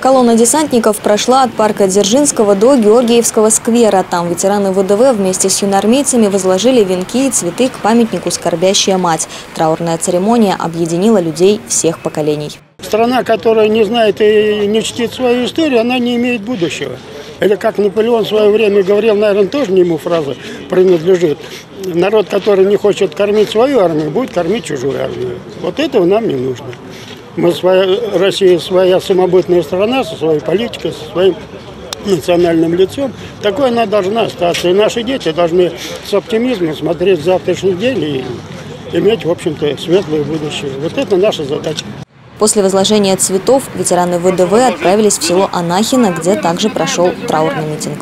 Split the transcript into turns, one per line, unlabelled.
Колонна десантников прошла от парка Дзержинского до Георгиевского сквера. Там ветераны ВДВ вместе с юноармейцами возложили венки и цветы к памятнику «Скорбящая мать». Траурная церемония объединила людей всех поколений.
Страна, которая не знает и не чтит свою историю, она не имеет будущего. Это как Наполеон в свое время говорил, наверное, тоже не ему фраза принадлежит. Народ, который не хочет кормить свою армию, будет кормить чужую армию. Вот этого нам не нужно. Мы своя, Россия своя самобытная страна со своей политикой, со своим национальным лицом. Такой она должна остаться. И наши дети должны с оптимизмом смотреть в завтрашний день и иметь, в общем-то, светлое будущее. Вот это наша задача.
После возложения цветов ветераны ВДВ отправились в село Анахино, где также прошел траурный митинг.